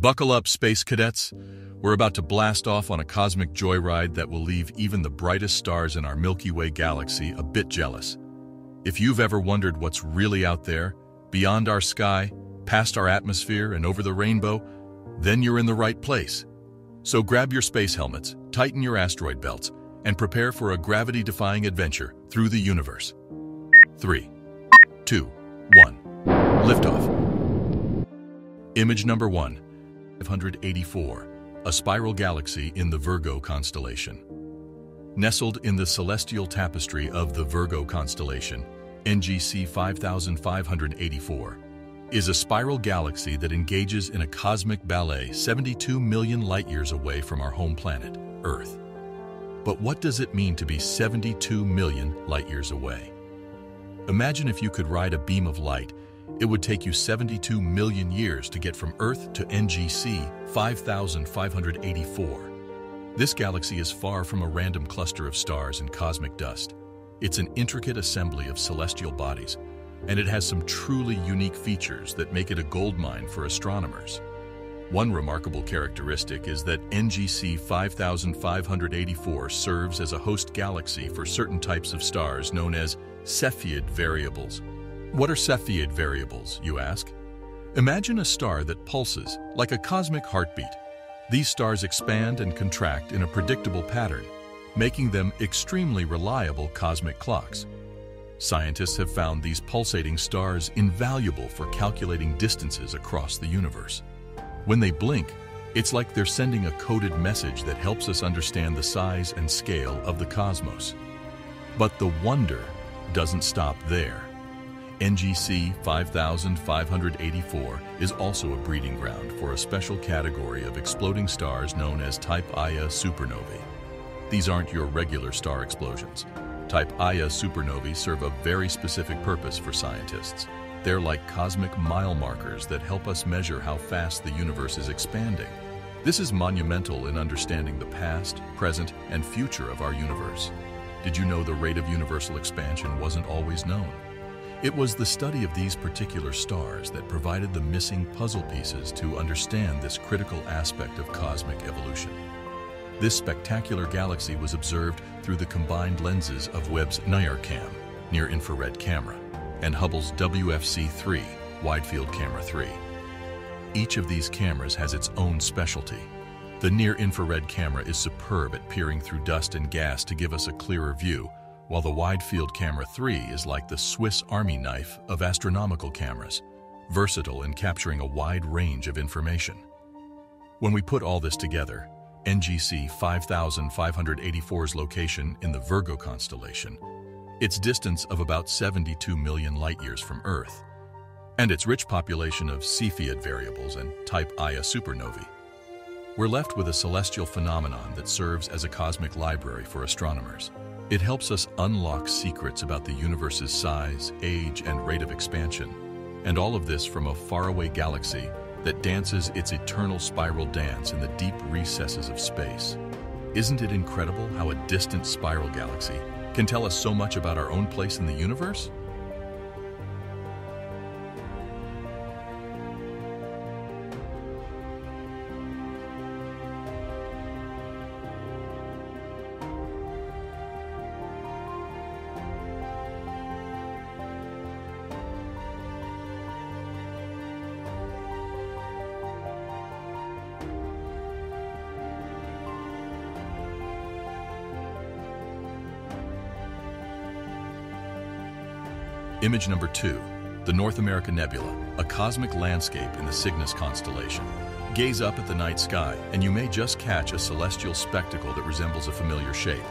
Buckle up, space cadets. We're about to blast off on a cosmic joyride that will leave even the brightest stars in our Milky Way galaxy a bit jealous. If you've ever wondered what's really out there, beyond our sky, past our atmosphere, and over the rainbow, then you're in the right place. So grab your space helmets, tighten your asteroid belts, and prepare for a gravity-defying adventure through the universe. Three, two, one, liftoff. Image number one. 584, a spiral galaxy in the Virgo constellation. Nestled in the celestial tapestry of the Virgo constellation, NGC 5584, is a spiral galaxy that engages in a cosmic ballet 72 million light-years away from our home planet, Earth. But what does it mean to be 72 million light-years away? Imagine if you could ride a beam of light it would take you 72 million years to get from Earth to NGC 5584. This galaxy is far from a random cluster of stars and cosmic dust. It's an intricate assembly of celestial bodies, and it has some truly unique features that make it a goldmine for astronomers. One remarkable characteristic is that NGC 5584 serves as a host galaxy for certain types of stars known as Cepheid variables. What are Cepheid variables, you ask? Imagine a star that pulses like a cosmic heartbeat. These stars expand and contract in a predictable pattern, making them extremely reliable cosmic clocks. Scientists have found these pulsating stars invaluable for calculating distances across the universe. When they blink, it's like they're sending a coded message that helps us understand the size and scale of the cosmos. But the wonder doesn't stop there. NGC 5584 is also a breeding ground for a special category of exploding stars known as Type Ia supernovae. These aren't your regular star explosions. Type Ia supernovae serve a very specific purpose for scientists. They're like cosmic mile markers that help us measure how fast the universe is expanding. This is monumental in understanding the past, present, and future of our universe. Did you know the rate of universal expansion wasn't always known? It was the study of these particular stars that provided the missing puzzle pieces to understand this critical aspect of cosmic evolution. This spectacular galaxy was observed through the combined lenses of Webb's NIRCam, near-infrared camera, and Hubble's WFC-3, wide-field camera 3. Each of these cameras has its own specialty. The near-infrared camera is superb at peering through dust and gas to give us a clearer view, while the Wide Field Camera 3 is like the Swiss Army knife of astronomical cameras, versatile in capturing a wide range of information. When we put all this together, NGC 5584's location in the Virgo constellation, its distance of about 72 million light-years from Earth, and its rich population of Cepheid variables and type Ia supernovae, we're left with a celestial phenomenon that serves as a cosmic library for astronomers. It helps us unlock secrets about the universe's size, age, and rate of expansion, and all of this from a faraway galaxy that dances its eternal spiral dance in the deep recesses of space. Isn't it incredible how a distant spiral galaxy can tell us so much about our own place in the universe? Image number two, the North America Nebula, a cosmic landscape in the Cygnus constellation. Gaze up at the night sky, and you may just catch a celestial spectacle that resembles a familiar shape,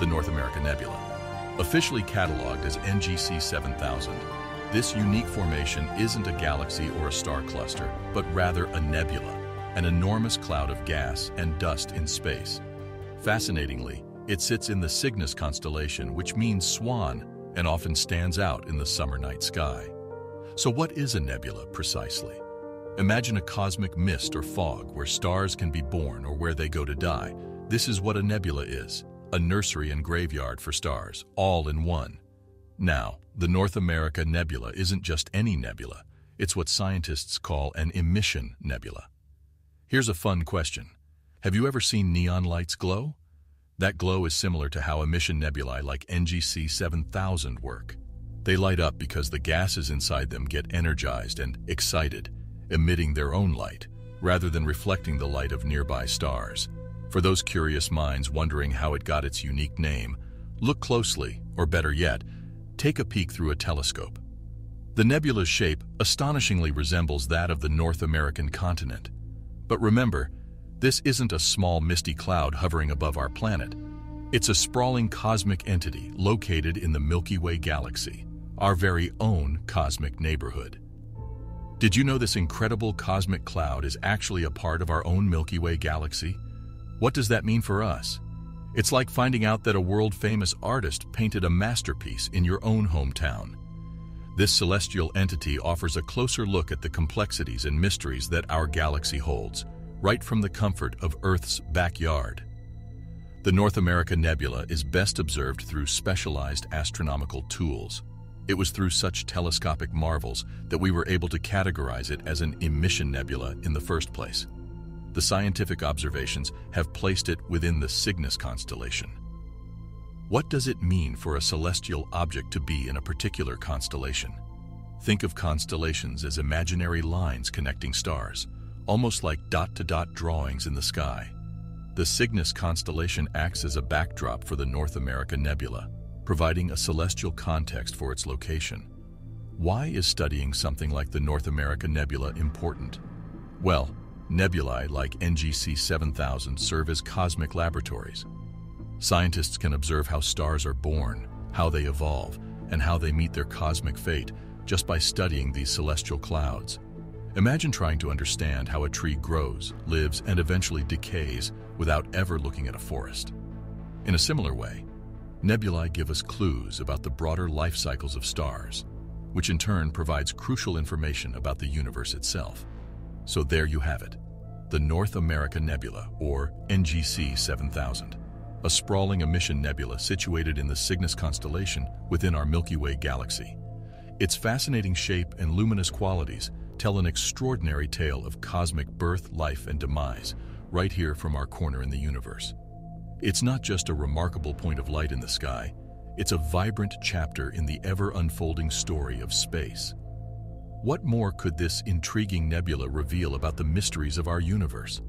the North America Nebula. Officially cataloged as NGC 7000, this unique formation isn't a galaxy or a star cluster, but rather a nebula, an enormous cloud of gas and dust in space. Fascinatingly, it sits in the Cygnus constellation, which means swan and often stands out in the summer night sky. So what is a nebula precisely? Imagine a cosmic mist or fog where stars can be born or where they go to die. This is what a nebula is, a nursery and graveyard for stars, all in one. Now, the North America Nebula isn't just any nebula, it's what scientists call an emission nebula. Here's a fun question. Have you ever seen neon lights glow? That glow is similar to how emission nebulae like NGC 7000 work. They light up because the gases inside them get energized and excited, emitting their own light, rather than reflecting the light of nearby stars. For those curious minds wondering how it got its unique name, look closely, or better yet, take a peek through a telescope. The nebula's shape astonishingly resembles that of the North American continent. But remember, this isn't a small misty cloud hovering above our planet. It's a sprawling cosmic entity located in the Milky Way galaxy, our very own cosmic neighborhood. Did you know this incredible cosmic cloud is actually a part of our own Milky Way galaxy? What does that mean for us? It's like finding out that a world-famous artist painted a masterpiece in your own hometown. This celestial entity offers a closer look at the complexities and mysteries that our galaxy holds, right from the comfort of Earth's backyard. The North America Nebula is best observed through specialized astronomical tools. It was through such telescopic marvels that we were able to categorize it as an emission nebula in the first place. The scientific observations have placed it within the Cygnus constellation. What does it mean for a celestial object to be in a particular constellation? Think of constellations as imaginary lines connecting stars, almost like dot-to-dot -dot drawings in the sky. The Cygnus constellation acts as a backdrop for the North America Nebula, providing a celestial context for its location. Why is studying something like the North America Nebula important? Well, nebulae like NGC 7000 serve as cosmic laboratories, Scientists can observe how stars are born, how they evolve, and how they meet their cosmic fate just by studying these celestial clouds. Imagine trying to understand how a tree grows, lives, and eventually decays without ever looking at a forest. In a similar way, nebulae give us clues about the broader life cycles of stars, which in turn provides crucial information about the universe itself. So there you have it, the North America Nebula, or NGC 7000 a sprawling emission nebula situated in the Cygnus constellation within our Milky Way galaxy. Its fascinating shape and luminous qualities tell an extraordinary tale of cosmic birth, life, and demise right here from our corner in the universe. It's not just a remarkable point of light in the sky, it's a vibrant chapter in the ever-unfolding story of space. What more could this intriguing nebula reveal about the mysteries of our universe?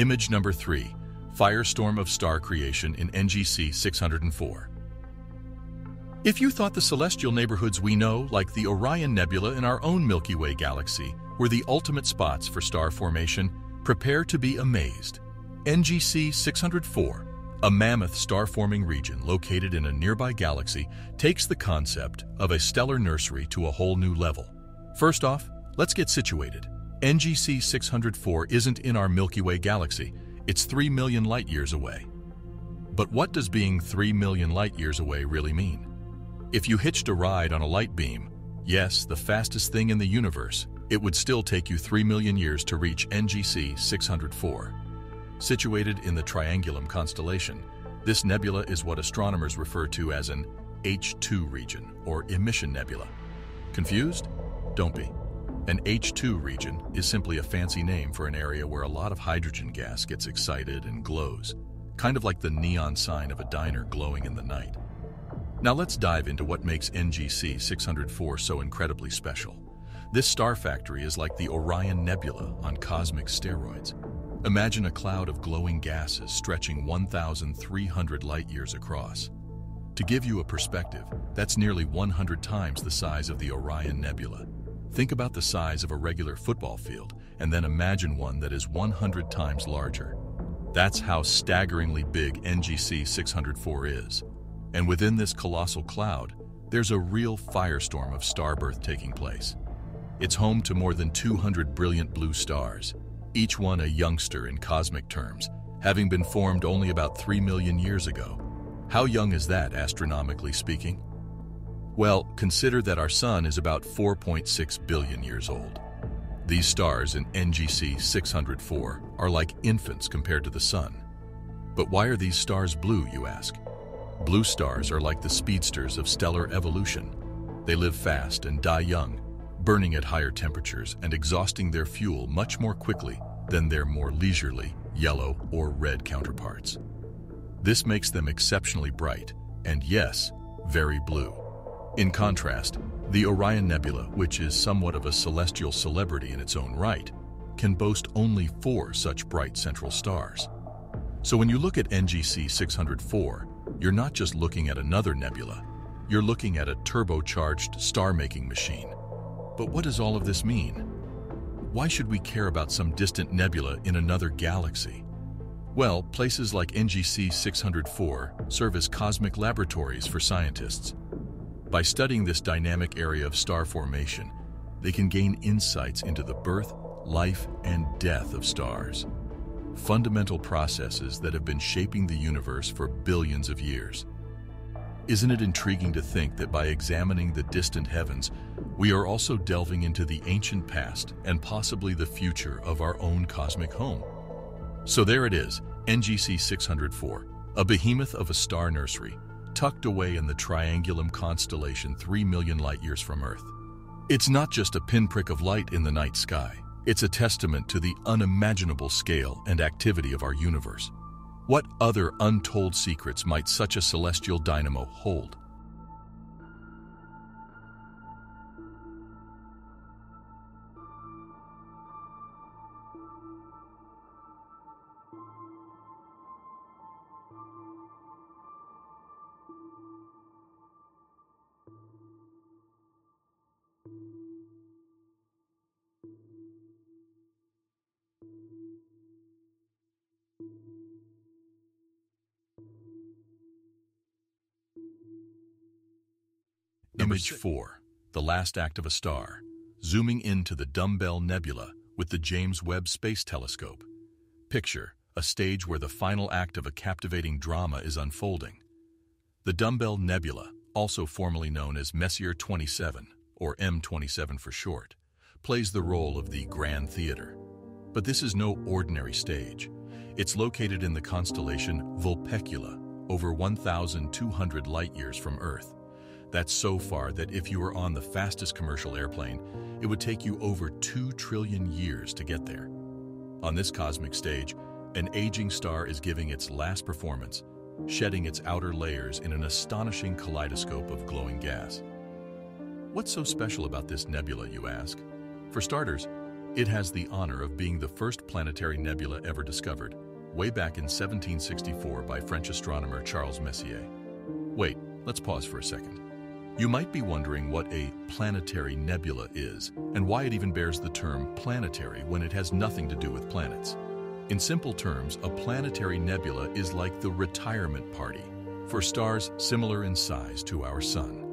Image number 3. Firestorm of star creation in NGC 604. If you thought the celestial neighborhoods we know, like the Orion Nebula in our own Milky Way galaxy, were the ultimate spots for star formation, prepare to be amazed. NGC 604, a mammoth star-forming region located in a nearby galaxy, takes the concept of a stellar nursery to a whole new level. First off, let's get situated. NGC 604 isn't in our Milky Way galaxy, it's 3 million light-years away. But what does being 3 million light-years away really mean? If you hitched a ride on a light beam, yes, the fastest thing in the universe, it would still take you 3 million years to reach NGC 604. Situated in the Triangulum constellation, this nebula is what astronomers refer to as an H2 region, or emission nebula. Confused? Don't be. An H2 region is simply a fancy name for an area where a lot of hydrogen gas gets excited and glows, kind of like the neon sign of a diner glowing in the night. Now let's dive into what makes NGC 604 so incredibly special. This star factory is like the Orion Nebula on cosmic steroids. Imagine a cloud of glowing gases stretching 1,300 light-years across. To give you a perspective, that's nearly 100 times the size of the Orion Nebula. Think about the size of a regular football field and then imagine one that is 100 times larger. That's how staggeringly big NGC 604 is. And within this colossal cloud, there's a real firestorm of star birth taking place. It's home to more than 200 brilliant blue stars. each one a youngster in cosmic terms, having been formed only about 3 million years ago. How young is that, astronomically speaking? Well, consider that our Sun is about 4.6 billion years old. These stars in NGC 604 are like infants compared to the Sun. But why are these stars blue, you ask? Blue stars are like the speedsters of stellar evolution. They live fast and die young, burning at higher temperatures and exhausting their fuel much more quickly than their more leisurely yellow or red counterparts. This makes them exceptionally bright and, yes, very blue. In contrast, the Orion Nebula, which is somewhat of a celestial celebrity in its own right, can boast only four such bright central stars. So when you look at NGC 604, you're not just looking at another nebula, you're looking at a turbocharged star-making machine. But what does all of this mean? Why should we care about some distant nebula in another galaxy? Well, places like NGC 604 serve as cosmic laboratories for scientists. By studying this dynamic area of star formation, they can gain insights into the birth, life, and death of stars. Fundamental processes that have been shaping the universe for billions of years. Isn't it intriguing to think that by examining the distant heavens, we are also delving into the ancient past and possibly the future of our own cosmic home? So there it is, NGC 604, a behemoth of a star nursery, tucked away in the Triangulum constellation 3 million light-years from Earth. It's not just a pinprick of light in the night sky. It's a testament to the unimaginable scale and activity of our universe. What other untold secrets might such a celestial dynamo hold? Image 4, the last act of a star, zooming into the Dumbbell Nebula with the James Webb Space Telescope. Picture, a stage where the final act of a captivating drama is unfolding. The Dumbbell Nebula, also formally known as Messier 27, or M27 for short, plays the role of the Grand Theater. But this is no ordinary stage. It's located in the constellation Vulpecula, over 1,200 light-years from Earth. That's so far that if you were on the fastest commercial airplane, it would take you over 2 trillion years to get there. On this cosmic stage, an aging star is giving its last performance, shedding its outer layers in an astonishing kaleidoscope of glowing gas. What's so special about this nebula, you ask? For starters, it has the honor of being the first planetary nebula ever discovered, way back in 1764 by French astronomer Charles Messier. Wait, let's pause for a second. You might be wondering what a planetary nebula is and why it even bears the term planetary when it has nothing to do with planets. In simple terms, a planetary nebula is like the retirement party for stars similar in size to our Sun.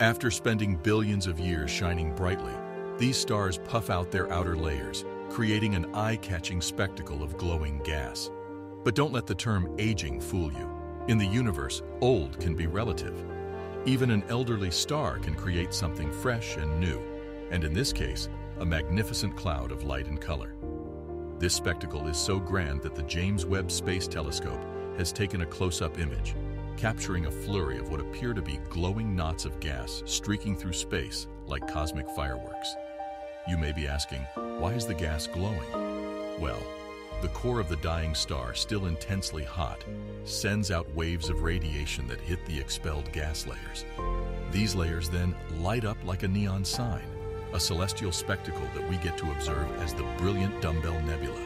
After spending billions of years shining brightly, these stars puff out their outer layers, creating an eye-catching spectacle of glowing gas. But don't let the term aging fool you. In the universe, old can be relative. Even an elderly star can create something fresh and new, and in this case, a magnificent cloud of light and color. This spectacle is so grand that the James Webb Space Telescope has taken a close-up image, capturing a flurry of what appear to be glowing knots of gas streaking through space like cosmic fireworks. You may be asking, why is the gas glowing? Well, the core of the dying star, still intensely hot, sends out waves of radiation that hit the expelled gas layers. These layers then light up like a neon sign, a celestial spectacle that we get to observe as the brilliant Dumbbell Nebula.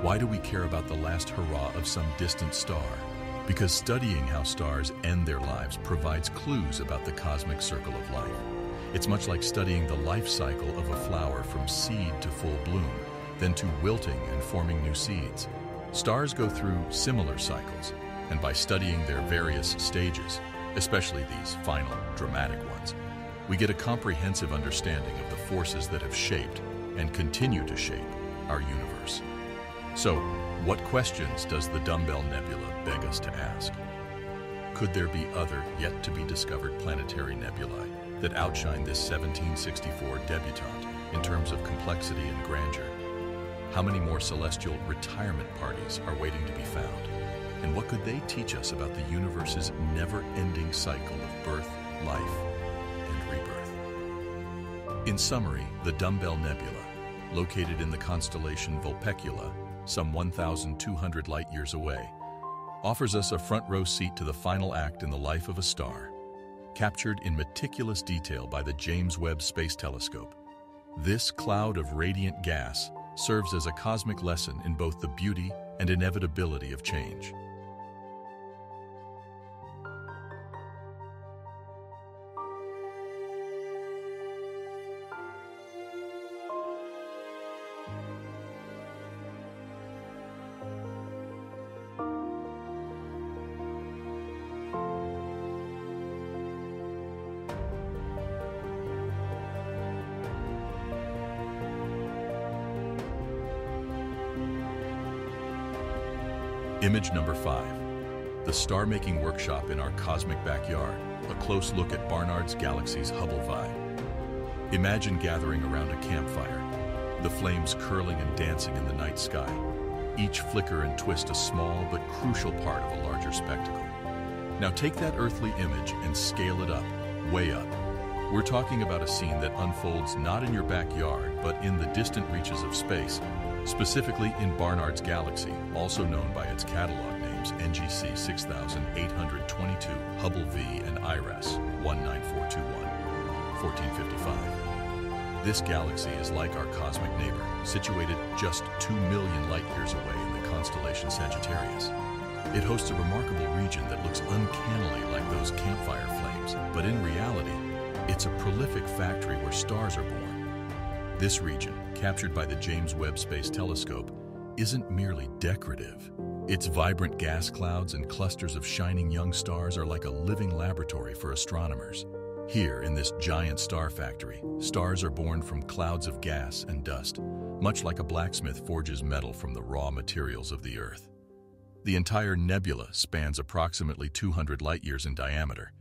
Why do we care about the last hurrah of some distant star? Because studying how stars end their lives provides clues about the cosmic circle of life. It's much like studying the life cycle of a flower from seed to full bloom, then to wilting and forming new seeds. Stars go through similar cycles, and by studying their various stages, especially these final, dramatic ones, we get a comprehensive understanding of the forces that have shaped and continue to shape our universe. So, what questions does the Dumbbell Nebula beg us to ask? Could there be other, yet to be discovered planetary nebulae that outshine this 1764 debutante in terms of complexity and grandeur? How many more celestial retirement parties are waiting to be found? And what could they teach us about the universe's never-ending cycle of birth, life, and rebirth? In summary, the Dumbbell Nebula, located in the constellation Vulpecula, some 1,200 light-years away, offers us a front-row seat to the final act in the life of a star, captured in meticulous detail by the James Webb Space Telescope. This cloud of radiant gas serves as a cosmic lesson in both the beauty and inevitability of change. Image number five, the star-making workshop in our cosmic backyard, a close look at Barnard's Galaxy's Hubble vibe. Imagine gathering around a campfire, the flames curling and dancing in the night sky, each flicker and twist a small but crucial part of a larger spectacle. Now take that earthly image and scale it up, way up. We're talking about a scene that unfolds not in your backyard, but in the distant reaches of space, specifically in Barnard's Galaxy, also known by its catalog names NGC 6822, Hubble V, and IRAS 19421, 1455. This galaxy is like our cosmic neighbor, situated just 2 million light-years away in the constellation Sagittarius. It hosts a remarkable region that looks uncannily like those campfire flames, but in reality, it's a prolific factory where stars are born. This region, captured by the James Webb Space Telescope, isn't merely decorative. Its vibrant gas clouds and clusters of shining young stars are like a living laboratory for astronomers. Here, in this giant star factory, stars are born from clouds of gas and dust, much like a blacksmith forges metal from the raw materials of the Earth. The entire nebula spans approximately 200 light-years in diameter,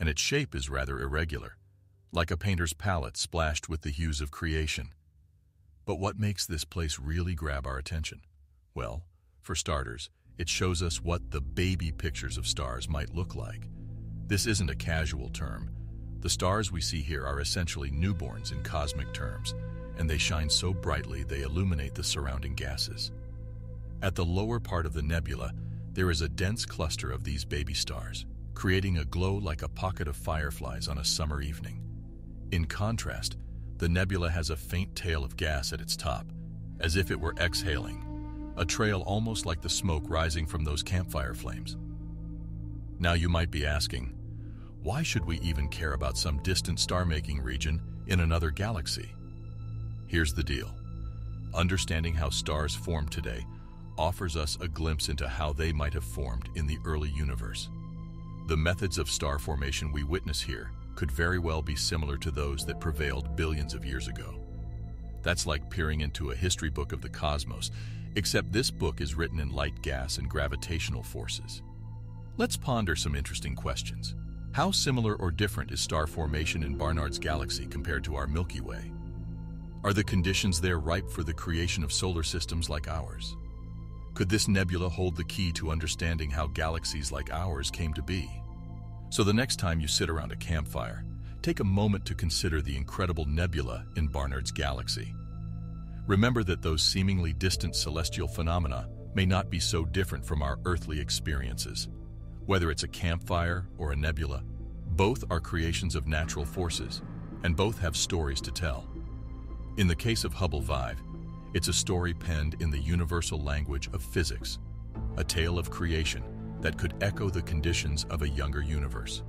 and its shape is rather irregular, like a painter's palette splashed with the hues of creation. But what makes this place really grab our attention? Well, for starters, it shows us what the baby pictures of stars might look like. This isn't a casual term. The stars we see here are essentially newborns in cosmic terms, and they shine so brightly they illuminate the surrounding gases. At the lower part of the nebula, there is a dense cluster of these baby stars, creating a glow like a pocket of fireflies on a summer evening. In contrast, the nebula has a faint tail of gas at its top, as if it were exhaling, a trail almost like the smoke rising from those campfire flames. Now you might be asking, why should we even care about some distant star-making region in another galaxy? Here's the deal. Understanding how stars form today offers us a glimpse into how they might have formed in the early universe. The methods of star formation we witness here could very well be similar to those that prevailed billions of years ago. That's like peering into a history book of the cosmos, except this book is written in light gas and gravitational forces. Let's ponder some interesting questions. How similar or different is star formation in Barnard's galaxy compared to our Milky Way? Are the conditions there ripe for the creation of solar systems like ours? Could this nebula hold the key to understanding how galaxies like ours came to be? So the next time you sit around a campfire, take a moment to consider the incredible nebula in Barnard's galaxy. Remember that those seemingly distant celestial phenomena may not be so different from our earthly experiences. Whether it's a campfire or a nebula, both are creations of natural forces, and both have stories to tell. In the case of Hubble Vibe, it's a story penned in the universal language of physics, a tale of creation that could echo the conditions of a younger universe.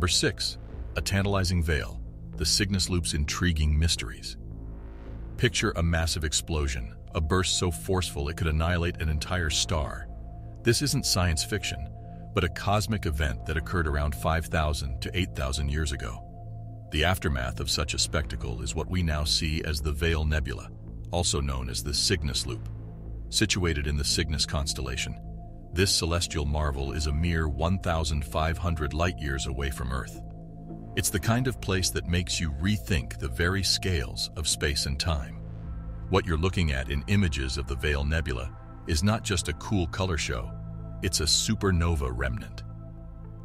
Number 6. A tantalizing veil, the Cygnus Loop's intriguing mysteries. Picture a massive explosion, a burst so forceful it could annihilate an entire star. This isn't science fiction, but a cosmic event that occurred around 5,000 to 8,000 years ago. The aftermath of such a spectacle is what we now see as the Veil Nebula, also known as the Cygnus Loop. Situated in the Cygnus constellation, this celestial marvel is a mere 1,500 light-years away from Earth. It's the kind of place that makes you rethink the very scales of space and time. What you're looking at in images of the Veil Nebula is not just a cool color show, it's a supernova remnant.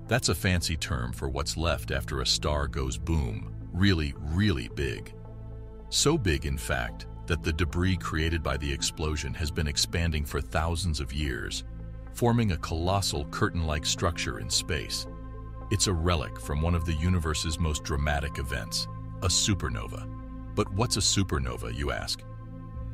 That's a fancy term for what's left after a star goes boom, really, really big. So big, in fact, that the debris created by the explosion has been expanding for thousands of years, forming a colossal curtain-like structure in space. It's a relic from one of the universe's most dramatic events, a supernova. But what's a supernova, you ask?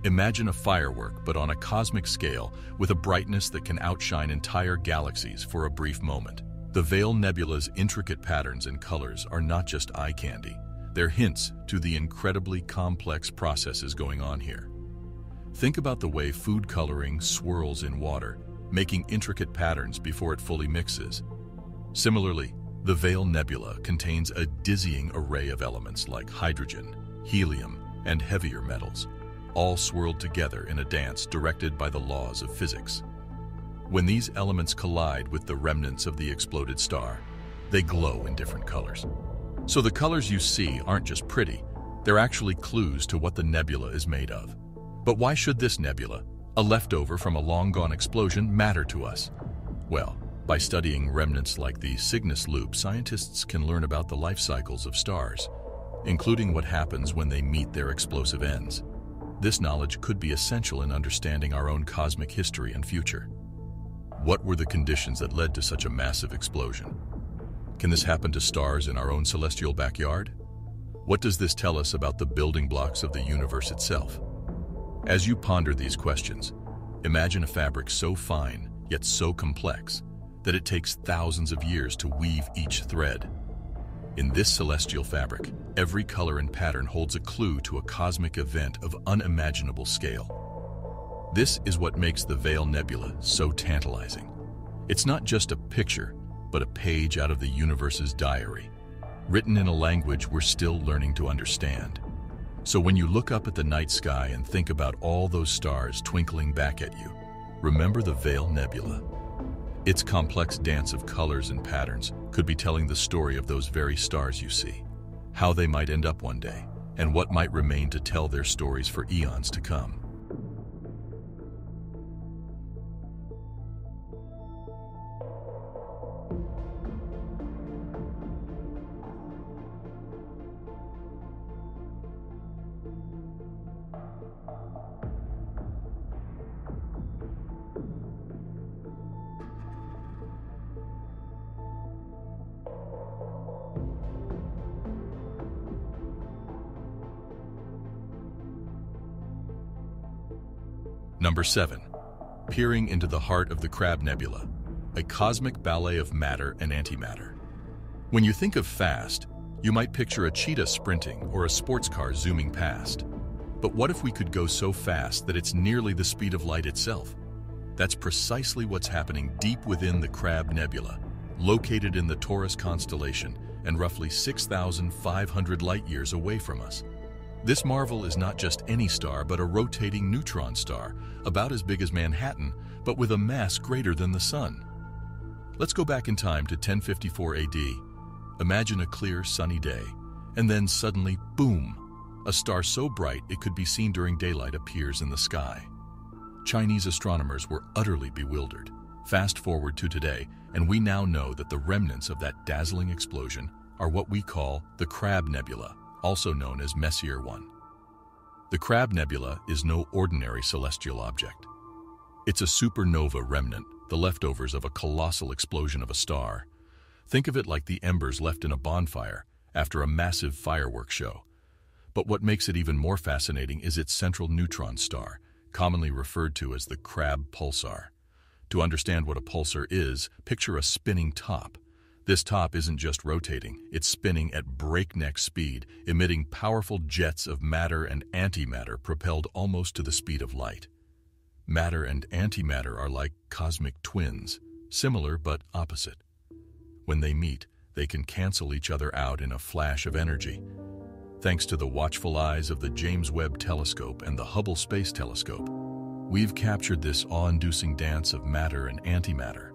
Imagine a firework, but on a cosmic scale, with a brightness that can outshine entire galaxies for a brief moment. The Veil Nebula's intricate patterns and colors are not just eye candy. They're hints to the incredibly complex processes going on here. Think about the way food coloring swirls in water, making intricate patterns before it fully mixes. Similarly, the Veil Nebula contains a dizzying array of elements like hydrogen, helium, and heavier metals, all swirled together in a dance directed by the laws of physics. When these elements collide with the remnants of the exploded star, they glow in different colors. So the colors you see aren't just pretty, they're actually clues to what the nebula is made of. But why should this nebula, a leftover from a long-gone explosion, matter to us? Well, by studying remnants like the Cygnus Loop, scientists can learn about the life cycles of stars, including what happens when they meet their explosive ends. This knowledge could be essential in understanding our own cosmic history and future. What were the conditions that led to such a massive explosion? Can this happen to stars in our own celestial backyard? What does this tell us about the building blocks of the universe itself? As you ponder these questions, imagine a fabric so fine, yet so complex, that it takes thousands of years to weave each thread. In this celestial fabric, every color and pattern holds a clue to a cosmic event of unimaginable scale. This is what makes the Veil Nebula so tantalizing. It's not just a picture, but a page out of the universe's diary, written in a language we're still learning to understand. So when you look up at the night sky and think about all those stars twinkling back at you, remember the Veil Nebula. Its complex dance of colors and patterns could be telling the story of those very stars you see, how they might end up one day, and what might remain to tell their stories for eons to come. Number 7. Peering into the heart of the Crab Nebula, a cosmic ballet of matter and antimatter. When you think of fast, you might picture a cheetah sprinting or a sports car zooming past. But what if we could go so fast that it's nearly the speed of light itself? That's precisely what's happening deep within the Crab Nebula, located in the Taurus constellation and roughly 6,500 light-years away from us. This marvel is not just any star, but a rotating neutron star, about as big as Manhattan, but with a mass greater than the Sun. Let's go back in time to 1054 AD. Imagine a clear, sunny day, and then suddenly, boom! A star so bright it could be seen during daylight appears in the sky. Chinese astronomers were utterly bewildered. Fast forward to today, and we now know that the remnants of that dazzling explosion are what we call the Crab Nebula, also known as Messier 1. The Crab Nebula is no ordinary celestial object. It's a supernova remnant, the leftovers of a colossal explosion of a star. Think of it like the embers left in a bonfire after a massive fireworks show. But what makes it even more fascinating is its central neutron star, commonly referred to as the Crab Pulsar. To understand what a pulsar is, picture a spinning top. This top isn't just rotating, it's spinning at breakneck speed, emitting powerful jets of matter and antimatter propelled almost to the speed of light. Matter and antimatter are like cosmic twins, similar but opposite. When they meet, they can cancel each other out in a flash of energy. Thanks to the watchful eyes of the James Webb Telescope and the Hubble Space Telescope, we've captured this awe-inducing dance of matter and antimatter.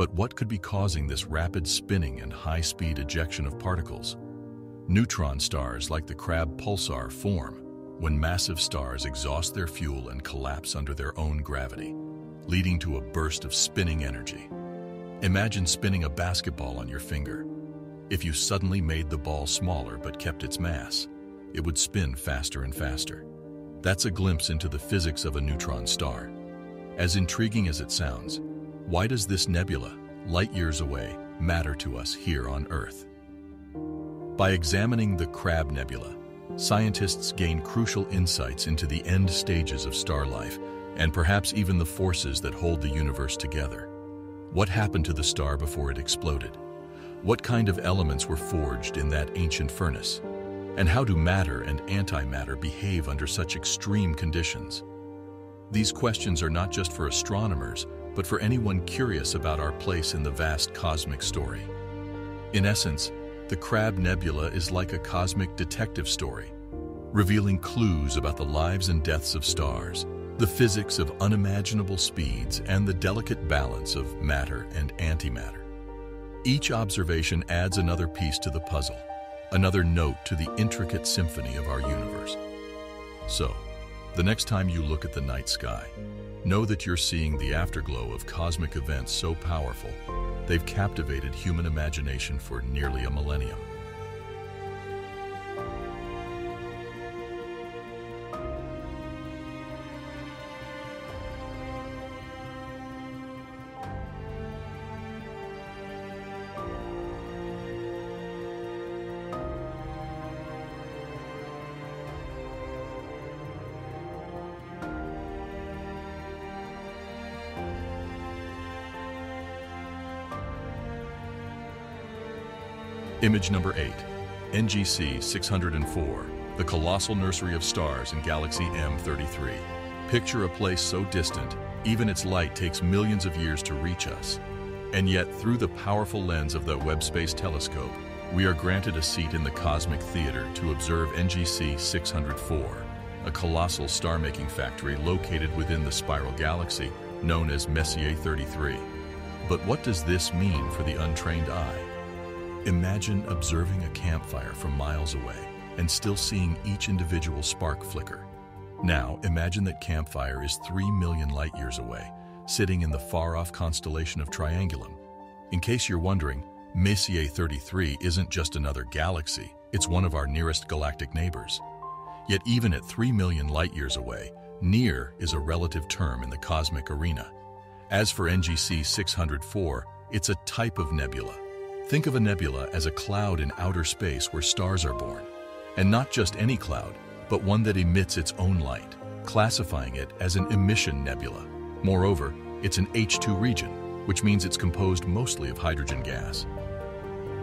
But what could be causing this rapid spinning and high-speed ejection of particles? Neutron stars like the Crab pulsar form when massive stars exhaust their fuel and collapse under their own gravity, leading to a burst of spinning energy. Imagine spinning a basketball on your finger. If you suddenly made the ball smaller but kept its mass, it would spin faster and faster. That's a glimpse into the physics of a neutron star. As intriguing as it sounds, why does this nebula, light years away, matter to us here on Earth? By examining the Crab Nebula, scientists gain crucial insights into the end stages of star life and perhaps even the forces that hold the universe together. What happened to the star before it exploded? What kind of elements were forged in that ancient furnace? And how do matter and antimatter behave under such extreme conditions? These questions are not just for astronomers, but for anyone curious about our place in the vast cosmic story. In essence, the Crab Nebula is like a cosmic detective story, revealing clues about the lives and deaths of stars, the physics of unimaginable speeds, and the delicate balance of matter and antimatter. Each observation adds another piece to the puzzle, another note to the intricate symphony of our universe. So, the next time you look at the night sky, know that you're seeing the afterglow of cosmic events so powerful, they've captivated human imagination for nearly a millennium. Image number 8, NGC 604, the colossal nursery of stars in galaxy M33. Picture a place so distant, even its light takes millions of years to reach us. And yet, through the powerful lens of the Webb Space Telescope, we are granted a seat in the cosmic theater to observe NGC 604, a colossal star-making factory located within the spiral galaxy known as Messier 33. But what does this mean for the untrained eye? Imagine observing a campfire from miles away and still seeing each individual spark flicker. Now, imagine that campfire is 3 million light years away, sitting in the far-off constellation of Triangulum. In case you're wondering, Messier 33 isn't just another galaxy, it's one of our nearest galactic neighbors. Yet even at 3 million light years away, near is a relative term in the cosmic arena. As for NGC 604, it's a type of nebula, Think of a nebula as a cloud in outer space where stars are born. And not just any cloud, but one that emits its own light, classifying it as an emission nebula. Moreover, it's an H2 region, which means it's composed mostly of hydrogen gas.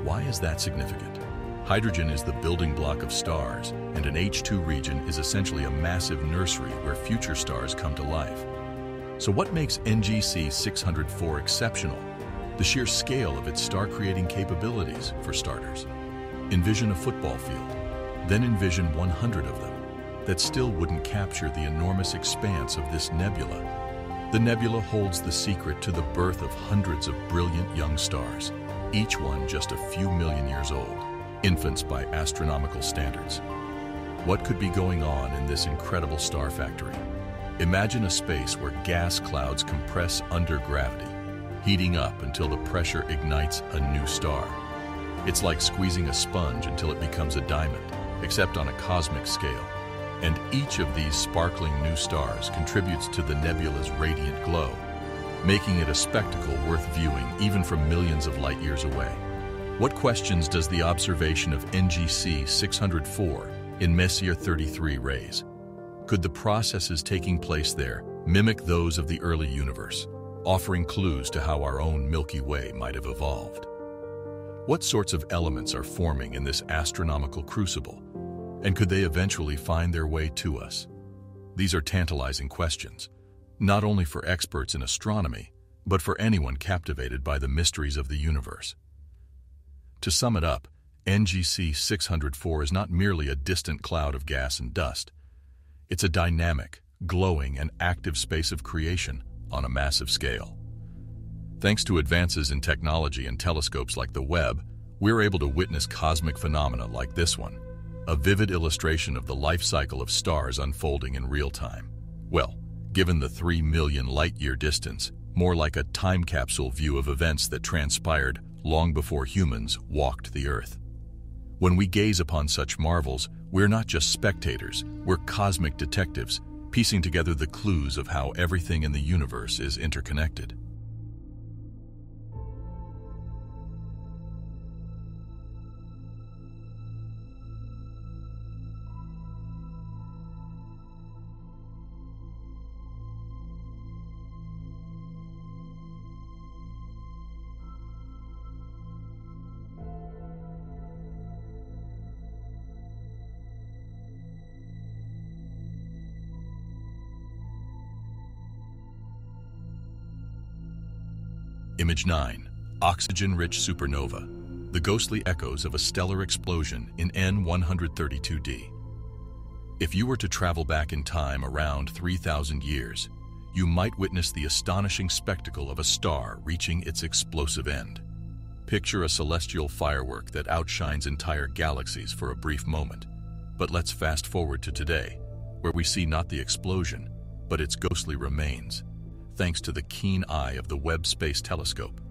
Why is that significant? Hydrogen is the building block of stars, and an H2 region is essentially a massive nursery where future stars come to life. So what makes NGC 604 exceptional the sheer scale of its star-creating capabilities, for starters. Envision a football field, then envision 100 of them. That still wouldn't capture the enormous expanse of this nebula. The nebula holds the secret to the birth of hundreds of brilliant young stars, each one just a few million years old, infants by astronomical standards. What could be going on in this incredible star factory? Imagine a space where gas clouds compress under gravity, heating up until the pressure ignites a new star. It's like squeezing a sponge until it becomes a diamond, except on a cosmic scale. And each of these sparkling new stars contributes to the nebula's radiant glow, making it a spectacle worth viewing even from millions of light years away. What questions does the observation of NGC 604 in Messier 33 raise? Could the processes taking place there mimic those of the early universe? Offering clues to how our own Milky Way might have evolved. What sorts of elements are forming in this astronomical crucible? And could they eventually find their way to us? These are tantalizing questions, not only for experts in astronomy, but for anyone captivated by the mysteries of the universe. To sum it up, NGC 604 is not merely a distant cloud of gas and dust. It's a dynamic, glowing, and active space of creation on a massive scale. Thanks to advances in technology and telescopes like the Webb, we're able to witness cosmic phenomena like this one, a vivid illustration of the life cycle of stars unfolding in real time. Well, given the 3 million light-year distance, more like a time capsule view of events that transpired long before humans walked the Earth. When we gaze upon such marvels, we're not just spectators, we're cosmic detectives, piecing together the clues of how everything in the universe is interconnected. Image 9. Oxygen-rich supernova. The ghostly echoes of a stellar explosion in N132d. If you were to travel back in time around 3,000 years, you might witness the astonishing spectacle of a star reaching its explosive end. Picture a celestial firework that outshines entire galaxies for a brief moment. But let's fast forward to today, where we see not the explosion, but its ghostly remains thanks to the keen eye of the Webb Space Telescope.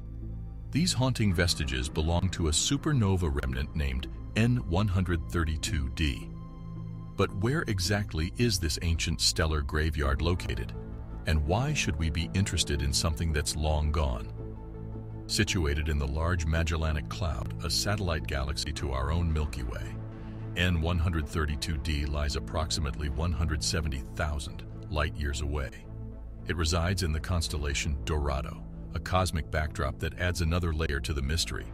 These haunting vestiges belong to a supernova remnant named N132d. But where exactly is this ancient stellar graveyard located? And why should we be interested in something that's long gone? Situated in the Large Magellanic Cloud, a satellite galaxy to our own Milky Way, N132d lies approximately 170,000 light-years away. It resides in the constellation Dorado, a cosmic backdrop that adds another layer to the mystery.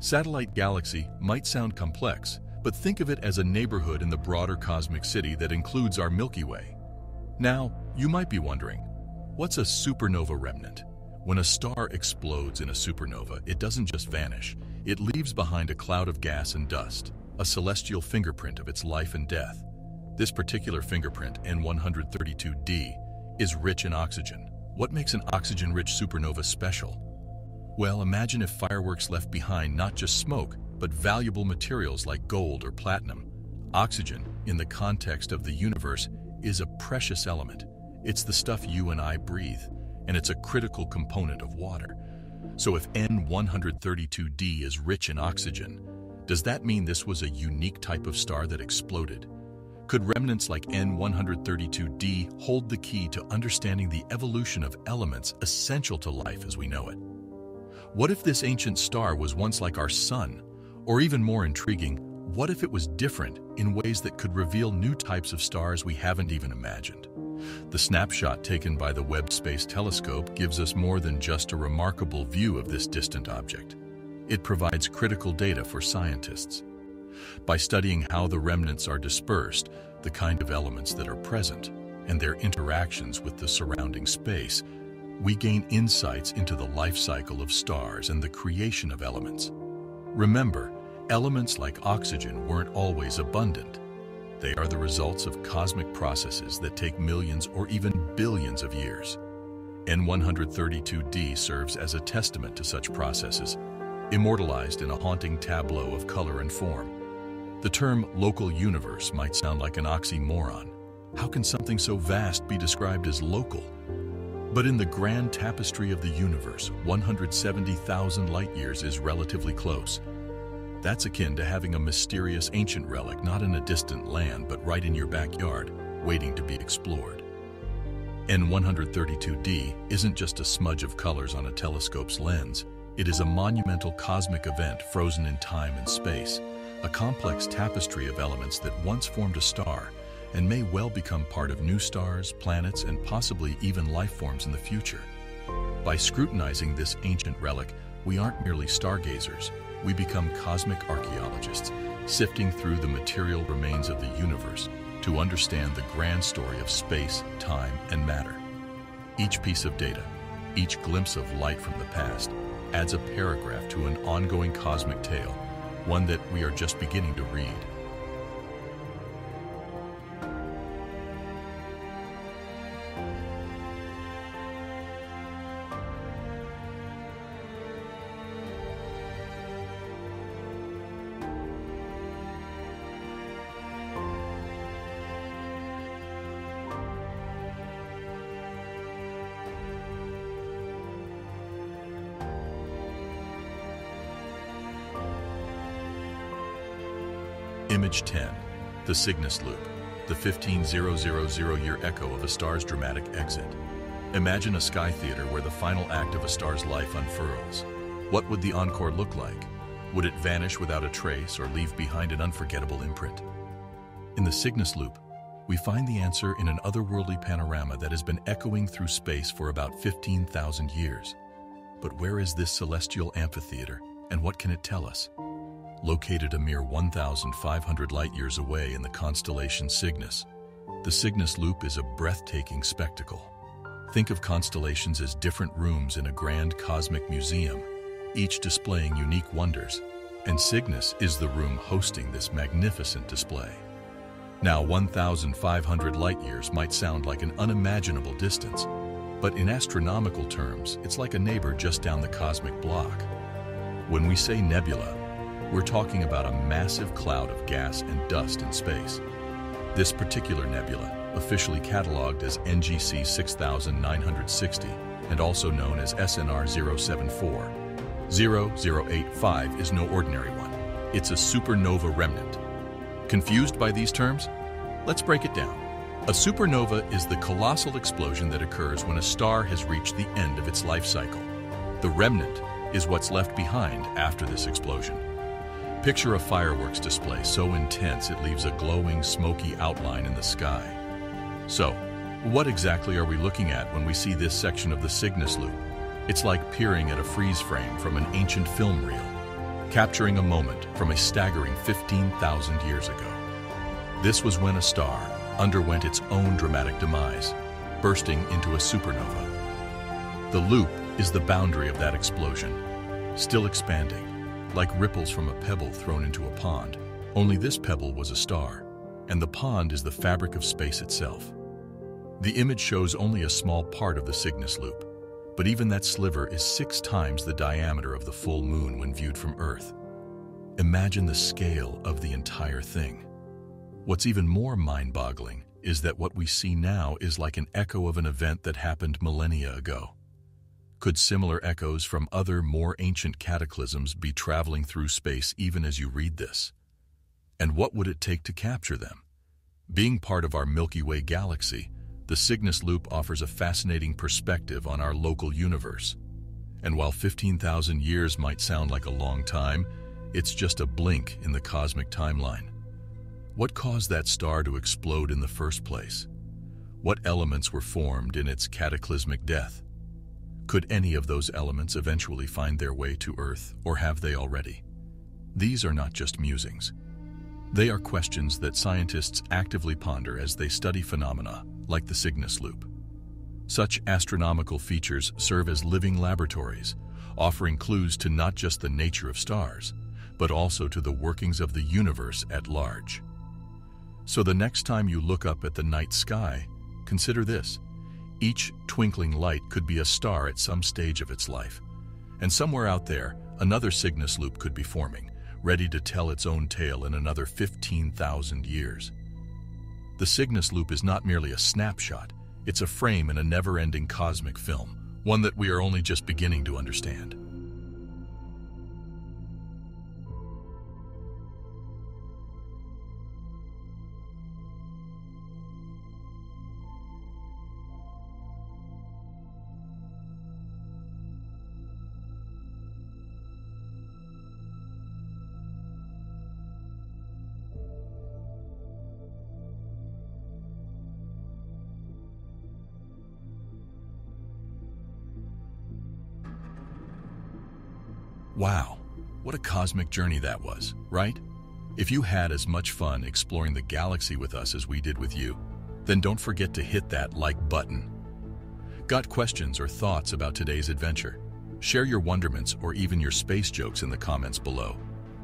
Satellite Galaxy might sound complex, but think of it as a neighborhood in the broader cosmic city that includes our Milky Way. Now, you might be wondering, what's a supernova remnant? When a star explodes in a supernova, it doesn't just vanish. It leaves behind a cloud of gas and dust, a celestial fingerprint of its life and death. This particular fingerprint, N132d, is rich in oxygen. What makes an oxygen-rich supernova special? Well, imagine if fireworks left behind not just smoke, but valuable materials like gold or platinum. Oxygen, in the context of the universe, is a precious element. It's the stuff you and I breathe, and it's a critical component of water. So if N132d is rich in oxygen, does that mean this was a unique type of star that exploded? Could remnants like N132d hold the key to understanding the evolution of elements essential to life as we know it? What if this ancient star was once like our sun? Or even more intriguing, what if it was different in ways that could reveal new types of stars we haven't even imagined? The snapshot taken by the Webb Space Telescope gives us more than just a remarkable view of this distant object. It provides critical data for scientists. By studying how the remnants are dispersed, the kind of elements that are present, and their interactions with the surrounding space, we gain insights into the life cycle of stars and the creation of elements. Remember, elements like oxygen weren't always abundant. They are the results of cosmic processes that take millions or even billions of years. N132d serves as a testament to such processes, immortalized in a haunting tableau of color and form. The term local universe might sound like an oxymoron. How can something so vast be described as local? But in the grand tapestry of the universe, 170,000 light-years is relatively close. That's akin to having a mysterious ancient relic not in a distant land but right in your backyard, waiting to be explored. N132d isn't just a smudge of colors on a telescope's lens. It is a monumental cosmic event frozen in time and space a complex tapestry of elements that once formed a star and may well become part of new stars, planets, and possibly even life forms in the future. By scrutinizing this ancient relic, we aren't merely stargazers, we become cosmic archaeologists, sifting through the material remains of the universe to understand the grand story of space, time, and matter. Each piece of data, each glimpse of light from the past, adds a paragraph to an ongoing cosmic tale, one that we are just beginning to read. Image 10, the Cygnus Loop, the 15,000-year echo of a star's dramatic exit. Imagine a sky theater where the final act of a star's life unfurls. What would the encore look like? Would it vanish without a trace or leave behind an unforgettable imprint? In the Cygnus Loop, we find the answer in an otherworldly panorama that has been echoing through space for about 15,000 years. But where is this celestial amphitheater, and what can it tell us? Located a mere 1,500 light-years away in the constellation Cygnus. The Cygnus Loop is a breathtaking spectacle. Think of constellations as different rooms in a grand cosmic museum, each displaying unique wonders, and Cygnus is the room hosting this magnificent display. Now, 1,500 light-years might sound like an unimaginable distance, but in astronomical terms, it's like a neighbor just down the cosmic block. When we say nebula, we're talking about a massive cloud of gas and dust in space. This particular nebula, officially cataloged as NGC 6960 and also known as SNR 074, 0085 is no ordinary one. It's a supernova remnant. Confused by these terms? Let's break it down. A supernova is the colossal explosion that occurs when a star has reached the end of its life cycle. The remnant is what's left behind after this explosion. Picture a fireworks display so intense it leaves a glowing, smoky outline in the sky. So, what exactly are we looking at when we see this section of the Cygnus Loop? It's like peering at a freeze frame from an ancient film reel, capturing a moment from a staggering 15,000 years ago. This was when a star underwent its own dramatic demise, bursting into a supernova. The loop is the boundary of that explosion, still expanding, like ripples from a pebble thrown into a pond. Only this pebble was a star, and the pond is the fabric of space itself. The image shows only a small part of the Cygnus loop, but even that sliver is six times the diameter of the full moon when viewed from Earth. Imagine the scale of the entire thing. What's even more mind-boggling is that what we see now is like an echo of an event that happened millennia ago. Could similar echoes from other, more ancient cataclysms be traveling through space even as you read this? And what would it take to capture them? Being part of our Milky Way galaxy, the Cygnus Loop offers a fascinating perspective on our local universe. And while 15,000 years might sound like a long time, it's just a blink in the cosmic timeline. What caused that star to explode in the first place? What elements were formed in its cataclysmic death? Could any of those elements eventually find their way to Earth, or have they already? These are not just musings. They are questions that scientists actively ponder as they study phenomena like the Cygnus Loop. Such astronomical features serve as living laboratories, offering clues to not just the nature of stars, but also to the workings of the universe at large. So the next time you look up at the night sky, consider this. Each twinkling light could be a star at some stage of its life. And somewhere out there, another Cygnus loop could be forming, ready to tell its own tale in another 15,000 years. The Cygnus loop is not merely a snapshot, it's a frame in a never-ending cosmic film, one that we are only just beginning to understand. Wow, What a cosmic journey that was, right? If you had as much fun exploring the galaxy with us as we did with you, then don't forget to hit that like button. Got questions or thoughts about today's adventure? Share your wonderments or even your space jokes in the comments below.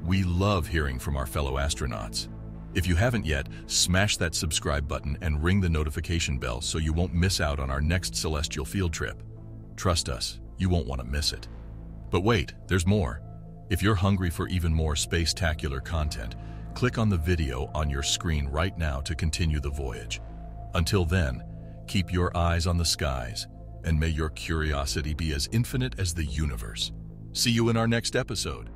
We love hearing from our fellow astronauts. If you haven't yet, smash that subscribe button and ring the notification bell so you won't miss out on our next celestial field trip. Trust us, you won't want to miss it. But wait, there's more. If you're hungry for even more space-tacular content, click on the video on your screen right now to continue the voyage. Until then, keep your eyes on the skies, and may your curiosity be as infinite as the universe. See you in our next episode.